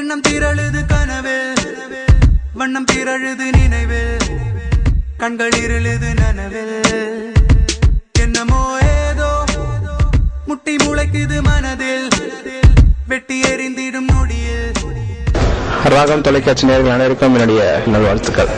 எண்ணம் திரழுது கனவில் வண்ணம் திரழுது நினைவில் கண்கள் இருளுது நனவில் என்னமோ ஏதோ முட்டி முளைக்குது மனதில். வெட்டி எறிந்திடும் நொடியில் ராகம் தொலைக்காட்சி நேர்கள் அனைவருக்கும் என்னுடைய நல்வாழ்த்துக்கள்.